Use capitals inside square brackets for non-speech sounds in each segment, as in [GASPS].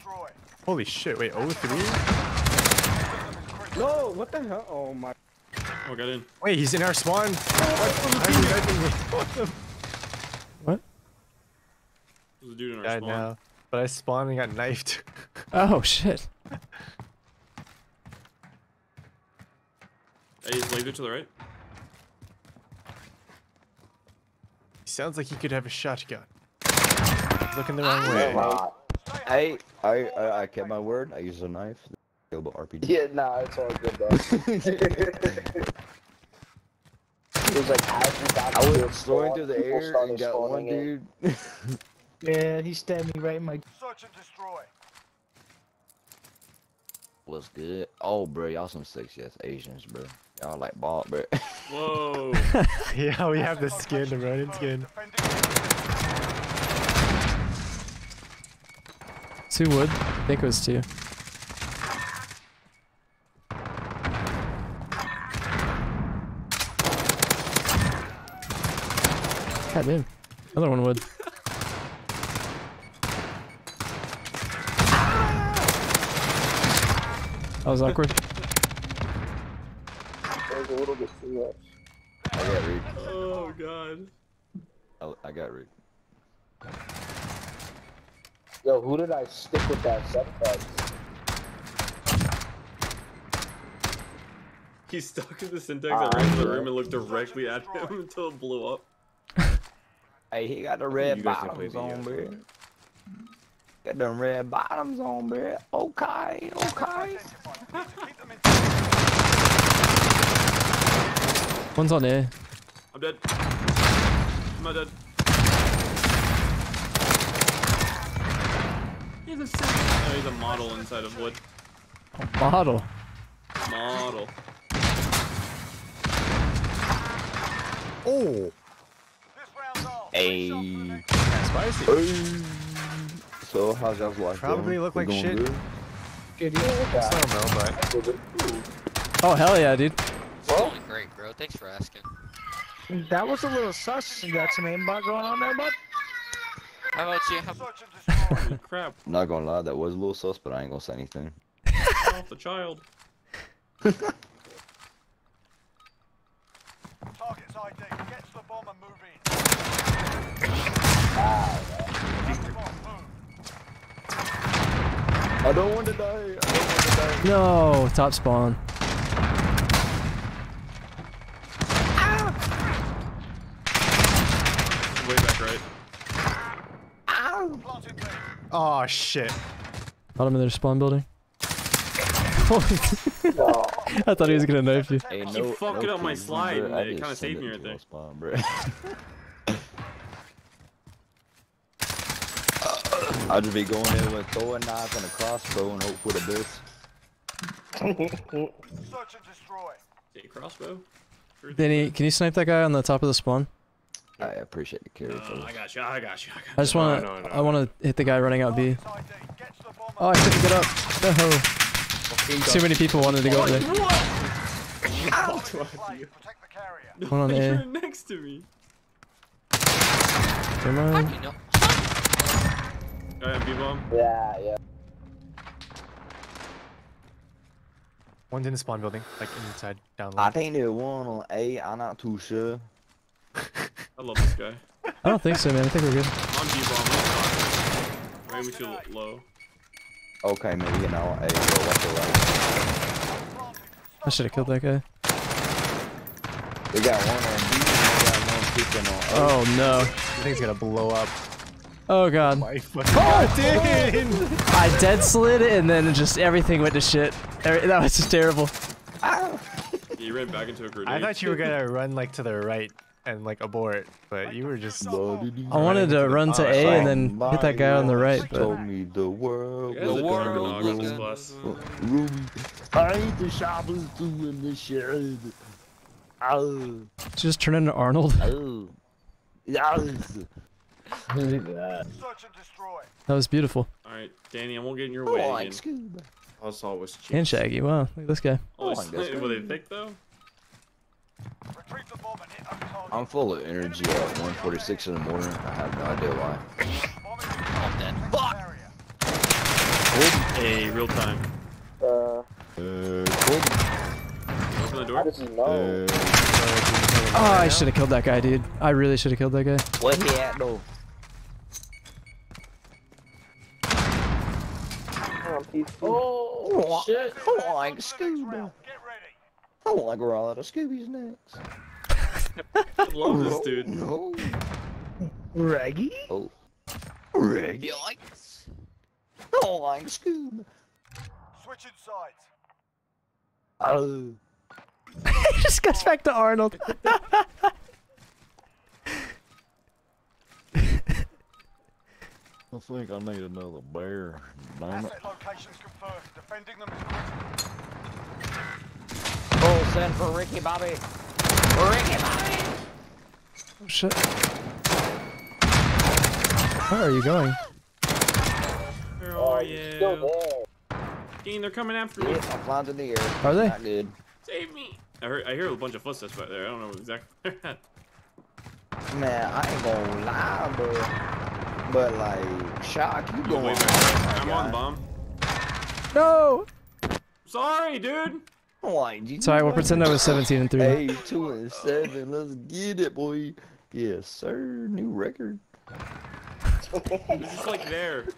destroy. Holy shit, wait, 03? No, what the hell? Oh my. Oh, got in. Wait, he's in our spawn. Why are you sniping me? What? There's a dude in our Died spawn. now. But I spawned and got knifed. Oh shit. [LAUGHS] Hey, he's laser to the right. He sounds like he could have a shotgun. He's looking the wrong way. Wow. I, I, I, I kept my word. I used a knife. Killable RPG. Yeah, nah, it's all good, bro. [LAUGHS] it was like as we got I was the through the air and got one spawning dude. [LAUGHS] Yeah, he stabbed me right in my. Search and destroy. Was good. Oh, bro, y'all some six yes Asians, bro. Y'all like ball, bro. [LAUGHS] Whoa. Yeah, we have the skin, the Ronin skin. Two wood. I think it was two. God damn. Another one would. That was awkward. It was a little bit too much. I got Reed. oh god. I, I got Reed. Yo, who did I stick with that setback? He stuck in the syntax Ah, that ran to the room and looked directly at him [LAUGHS] until it blew up. Hey, he got the red You guys can play bottoms uh, on, bro. Got them red bottoms on, bro. Okay, okay. One's on A. I'm dead. I'm not dead. He's a synth. No, he's a model inside of wood. Bottle. Model. Oh! Hey. Spicy. So, how's y'all's life Probably going? look like shit. good? Good, I don't know, but Oh hell yeah, dude. Going great, bro. Thanks for asking. That was a little sus. You got some aimbot going on there, bud? How about you? How Search and destroy. Holy [LAUGHS] crap. Not gonna lie, that was a little sus, but I ain't gonna say anything. Off the child. Target's ID. Get to the bomb and move in. I don't want to die. I don't want to die. No, top spawn. Way back right. Planting B. oh shit. Bottom of their spawn building. [LAUGHS] I thought he was gonna knife you. Hey, Keep fucking up my slide, bro. I it just kinda sent saved me it right there. Spawn, bro. [LAUGHS] I'll just be going in with throwing knife and a crossbow and hope for the best. [LAUGHS] Search and destroy. Hey, crossbow. Sure. Danny, can you snipe that guy on the top of the spawn? I appreciate the carry, Uh. I got you. I got you. I got you. I just wanna, No, no, no. I wanna hit the guy running out B. Target's ID. Get to the bomb Oh, I couldn't get up. No. Too many people wanted to go up there. and play. Protect the carrier. No, One on you're next to me. Never how mind. do? Guy on B-bomb. Yeah, yeah. One's in the spawn building, like inside, down low. I think there's one on A. I'm not too sure. I love this guy. I don't think so, man. I think we're good. On B-bomb. Maybe too low. Okay, maybe an hour A. Go left or right. I should have killed that guy. We got one on B. We got one peeking on Oh no. I think it's gonna blow up. Oh god. My fucking [LAUGHS] oh, god, dude! I dead slid and then just everything went to shit. Every- That was just terrible. You ran back into a grenade. I thought you were gonna run like to the right and like abort, but you were just. I wanted to run to A and then hit that guy on the right, but Told me the world. You guys was gonna Juggernog on this go bus. Ruby. I ain't the sharpest tool in the shed. Oh, uh, just turn into Arnold. oh. Yes. Search. [LAUGHS] That was beautiful. Alright, Danny, I won't get in your Oh, way like again. scuba. All I saw it was And. Shaggy. Wow, look at this guy. Oh, Oh, I guess were they thick though? Retrieve the bomb and hit those targets. I'm full of energy at 146 in the morning. I have no idea why. Bomb I'm dead. protect the carrier. Hey, real time. Uh, Uh, Colton. Open the how door. does he know? Uh, Oh, I should have killed that guy, dude. I really should have killed that guy. what he at though? Oh, PC. Oh, shit. I like Scooby. I want to grow out of Scooby's necks. [LAUGHS] I love this dude. No. Reggie? Oh. Reggie. Yikes. I don't like Scooby. Switching sides. Oh. [LAUGHS] he just goes back to Arnold. I think I need another bear. Damn. Asset locations confirmed. Defending them is critical. Send for Ricky Bobby. Ricky Bobby. Oh, shit. Where are you going? Where Oh, are still you? there. Dean, they're coming after me. Yeah, I'm flying in the air. Are they? Not good. Save me. I heard. I hear a bunch of footsteps right there. I don't know exactly where they're at. Man, I ain't gonna lie, but but like, shock, you Go going? way on, back. I'm on guy. bomb. No! Sorry, dude. Like, you Sorry, we'll pretend I was 17 and 3. Hey, two and seven. Let's get it, boy. Yes, sir. New record. It's just like there. [LAUGHS]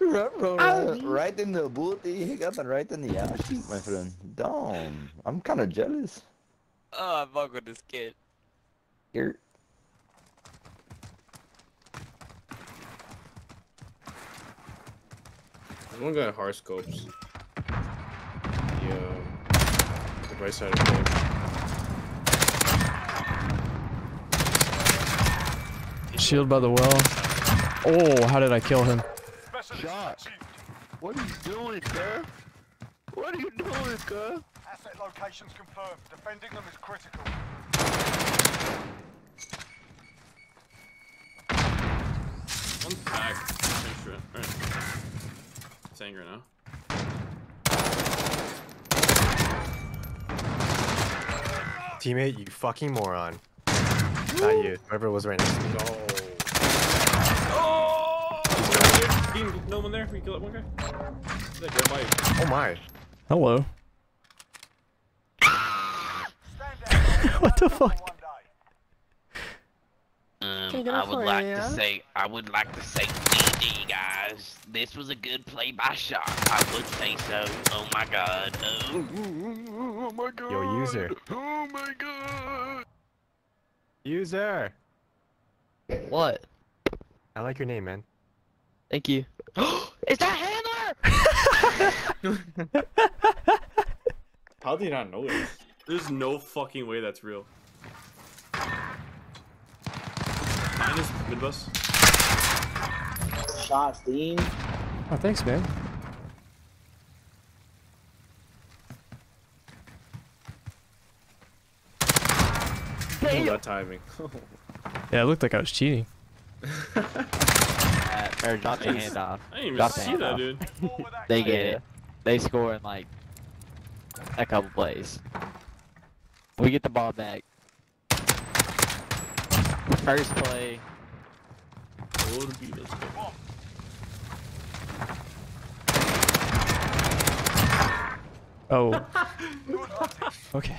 Right, oh, right, right in the booty. He got it right in the ass my friend. Damn, I'm kind of jealous. Oh, I fuck with this kid. Here. One got hard scopes. Yeah. The right side of the Shield by the well. Oh, how did I kill him? Shot. What are you doing, cuz? What are you doing, cuz? Asset locations confirmed. Defending them is critical. One's back. Thanks for it. Alright. It's angry now. Teammate, you fucking moron. Not you. Whoever was right next to me. Oh! Dude, no one there? We kill that one guy? That dead body. Oh my. Hello. [LAUGHS] What the fuck? Um, I would like to say, I would like to say, GG guys. This was a good play by Shock. I would say so. Oh my god. Oh. Oh my god. Yo, user. Oh my god. User. What? I like your name, man. Thank you. [GASPS] Is that Handler? [LAUGHS] How do you not know this? There's no fucking way that's real. Mine is mid bus. Shots, Dean. Oh, thanks, man. Oh, that timing. [LAUGHS] Yeah, it looked like I was cheating. or drop the hand off. I didn't even Drop the see hand that, off. dude. Ball with action. They get it. They score in like a couple plays. We get the ball back. First play. Oh, the beat is good. Okay.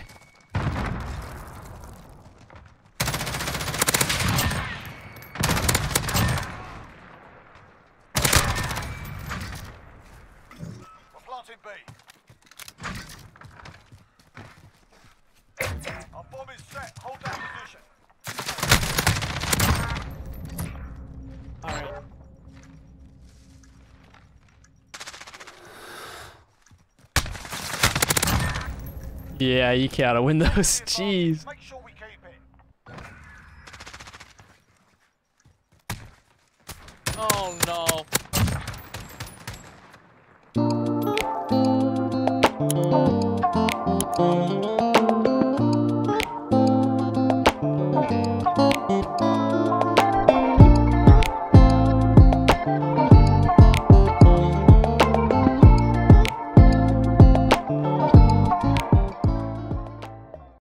We're planting B. Our bomb is set. Hold that position. Yeah, you gotta win those. Jeez. Make sure we keep it. Oh no. Got